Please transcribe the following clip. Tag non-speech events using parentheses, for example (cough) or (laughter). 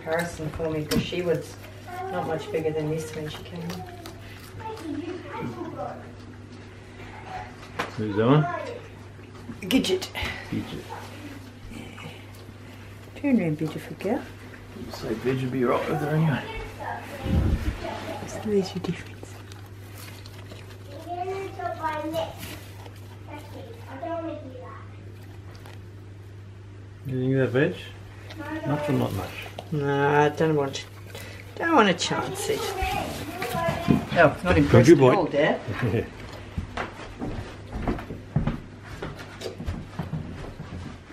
comparison for me because she was not much bigger than this when she came in. Who's that one? Gidget. Gidget. Turn around, beautiful girl. So Veg would be right with her anyway. So there's your difference. You think that veg? Much or not much? No, I don't want don't want to chance it. Oh, not Good impressed at boy. all, Dad. Yeah. (laughs)